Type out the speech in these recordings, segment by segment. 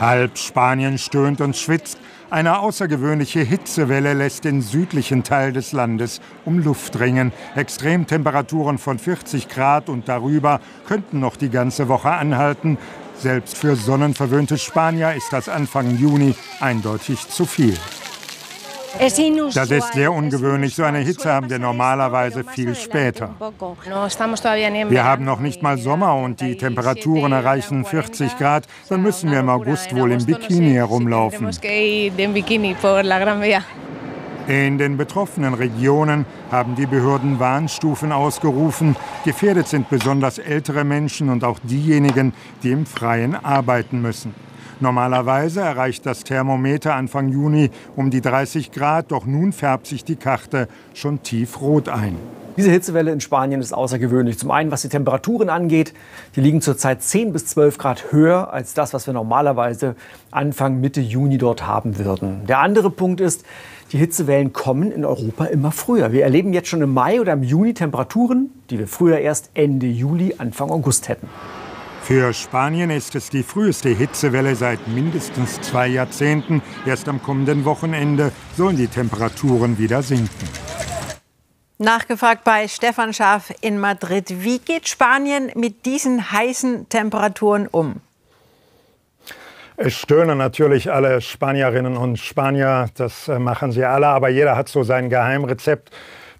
Halb Spanien stöhnt und schwitzt. Eine außergewöhnliche Hitzewelle lässt den südlichen Teil des Landes um Luft ringen. Extremtemperaturen von 40 Grad und darüber könnten noch die ganze Woche anhalten. Selbst für sonnenverwöhnte Spanier ist das Anfang Juni eindeutig zu viel. Das ist sehr ungewöhnlich. So eine Hitze haben wir normalerweise viel später. Wir haben noch nicht mal Sommer und die Temperaturen erreichen 40 Grad. Dann müssen wir im August wohl im Bikini herumlaufen. In den betroffenen Regionen haben die Behörden Warnstufen ausgerufen. Gefährdet sind besonders ältere Menschen und auch diejenigen, die im Freien arbeiten müssen. Normalerweise erreicht das Thermometer Anfang Juni um die 30 Grad, doch nun färbt sich die Karte schon tiefrot ein. Diese Hitzewelle in Spanien ist außergewöhnlich. Zum einen, was die Temperaturen angeht. Die liegen zurzeit 10 bis 12 Grad höher als das, was wir normalerweise Anfang, Mitte Juni dort haben würden. Der andere Punkt ist, die Hitzewellen kommen in Europa immer früher. Wir erleben jetzt schon im Mai oder im Juni Temperaturen, die wir früher erst Ende Juli, Anfang August hätten. Für Spanien ist es die früheste Hitzewelle seit mindestens zwei Jahrzehnten. Erst am kommenden Wochenende sollen die Temperaturen wieder sinken. Nachgefragt bei Stefan Schaaf in Madrid. Wie geht Spanien mit diesen heißen Temperaturen um? Es stöhnen natürlich alle Spanierinnen und Spanier, das äh, machen sie alle, aber jeder hat so sein Geheimrezept.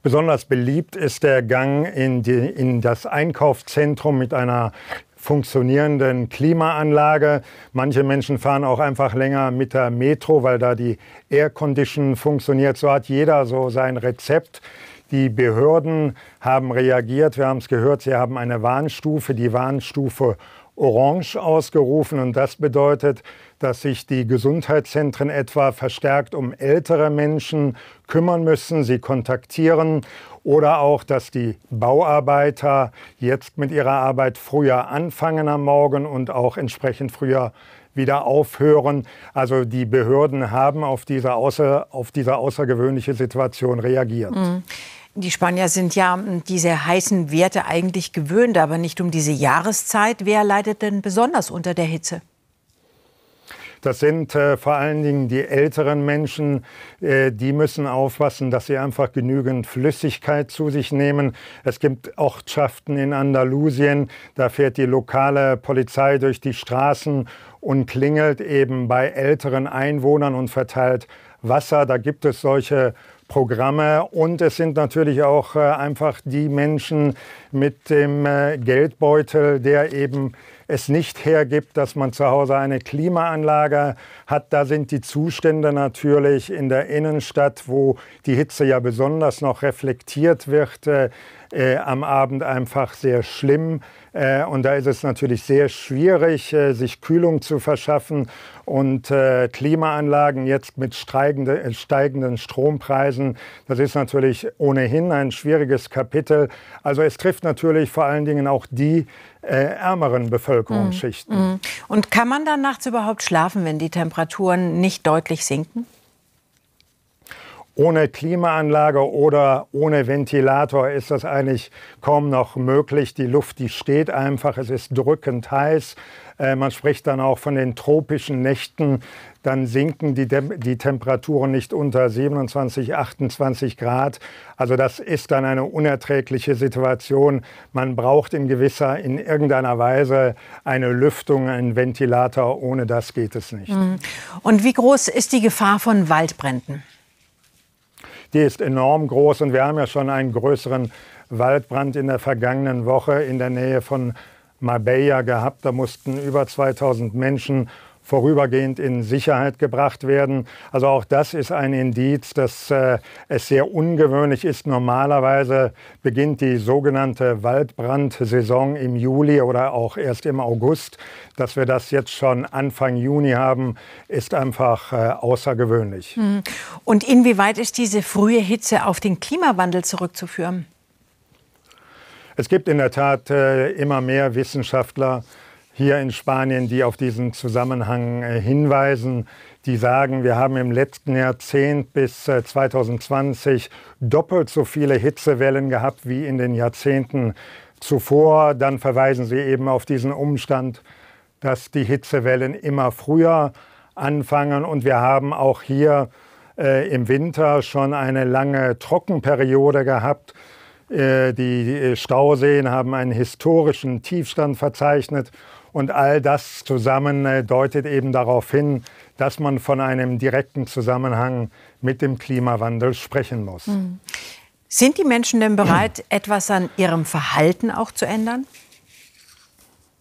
Besonders beliebt ist der Gang in, die, in das Einkaufszentrum mit einer funktionierenden Klimaanlage. Manche Menschen fahren auch einfach länger mit der Metro, weil da die Air Condition funktioniert. So hat jeder so sein Rezept. Die Behörden haben reagiert. Wir haben es gehört, sie haben eine Warnstufe, die Warnstufe Orange ausgerufen. Und das bedeutet, dass sich die Gesundheitszentren etwa verstärkt um ältere Menschen kümmern müssen, sie kontaktieren oder auch, dass die Bauarbeiter jetzt mit ihrer Arbeit früher anfangen am Morgen und auch entsprechend früher wieder aufhören. Also die Behörden haben auf diese, außer, auf diese außergewöhnliche Situation reagiert. Mhm. Die Spanier sind ja diese heißen Werte eigentlich gewöhnt, aber nicht um diese Jahreszeit. Wer leidet denn besonders unter der Hitze? Das sind äh, vor allen Dingen die älteren Menschen, äh, die müssen aufpassen, dass sie einfach genügend Flüssigkeit zu sich nehmen. Es gibt Ortschaften in Andalusien, da fährt die lokale Polizei durch die Straßen und klingelt eben bei älteren Einwohnern und verteilt Wasser. Da gibt es solche Programme und es sind natürlich auch äh, einfach die Menschen mit dem äh, Geldbeutel, der eben es nicht hergibt, dass man zu Hause eine Klimaanlage hat. Da sind die Zustände natürlich in der Innenstadt, wo die Hitze ja besonders noch reflektiert wird, äh, äh, am Abend einfach sehr schlimm. Äh, und da ist es natürlich sehr schwierig, äh, sich Kühlung zu verschaffen. Und äh, Klimaanlagen jetzt mit steigende, äh, steigenden Strompreisen, das ist natürlich ohnehin ein schwieriges Kapitel. Also es trifft natürlich vor allen Dingen auch die, äh, ärmeren Bevölkerungsschichten. Mm, mm. Und kann man dann nachts überhaupt schlafen, wenn die Temperaturen nicht deutlich sinken? Ohne Klimaanlage oder ohne Ventilator ist das eigentlich kaum noch möglich. Die Luft, die steht einfach, es ist drückend heiß. Äh, man spricht dann auch von den tropischen Nächten. Dann sinken die, die Temperaturen nicht unter 27, 28 Grad. Also das ist dann eine unerträgliche Situation. Man braucht in gewisser, in irgendeiner Weise eine Lüftung, einen Ventilator. Ohne das geht es nicht. Mhm. Und wie groß ist die Gefahr von Waldbränden? Die ist enorm groß und wir haben ja schon einen größeren Waldbrand in der vergangenen Woche in der Nähe von Marbella gehabt. Da mussten über 2000 Menschen vorübergehend in Sicherheit gebracht werden. Also auch das ist ein Indiz, dass äh, es sehr ungewöhnlich ist. Normalerweise beginnt die sogenannte Waldbrandsaison im Juli oder auch erst im August. Dass wir das jetzt schon Anfang Juni haben, ist einfach äh, außergewöhnlich. Hm. Und inwieweit ist diese frühe Hitze auf den Klimawandel zurückzuführen? Es gibt in der Tat äh, immer mehr Wissenschaftler, hier in Spanien, die auf diesen Zusammenhang äh, hinweisen, die sagen, wir haben im letzten Jahrzehnt bis 2020 äh, doppelt so viele Hitzewellen gehabt wie in den Jahrzehnten zuvor. Dann verweisen sie eben auf diesen Umstand, dass die Hitzewellen immer früher anfangen und wir haben auch hier äh, im Winter schon eine lange Trockenperiode gehabt. Äh, die Stauseen haben einen historischen Tiefstand verzeichnet und all das zusammen äh, deutet eben darauf hin, dass man von einem direkten Zusammenhang mit dem Klimawandel sprechen muss. Mhm. Sind die Menschen denn bereit, etwas an ihrem Verhalten auch zu ändern?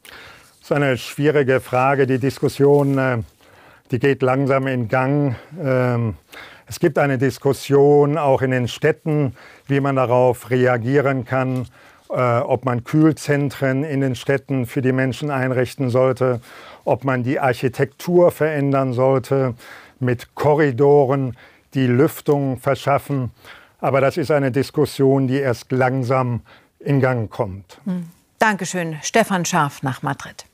Das ist eine schwierige Frage. Die Diskussion, äh, die geht langsam in Gang. Es gibt eine Diskussion auch in den Städten, wie man darauf reagieren kann, äh, ob man Kühlzentren in den Städten für die Menschen einrichten sollte, ob man die Architektur verändern sollte mit Korridoren, die Lüftung verschaffen. Aber das ist eine Diskussion, die erst langsam in Gang kommt. Hm. Dankeschön, Stefan Scharf nach Madrid.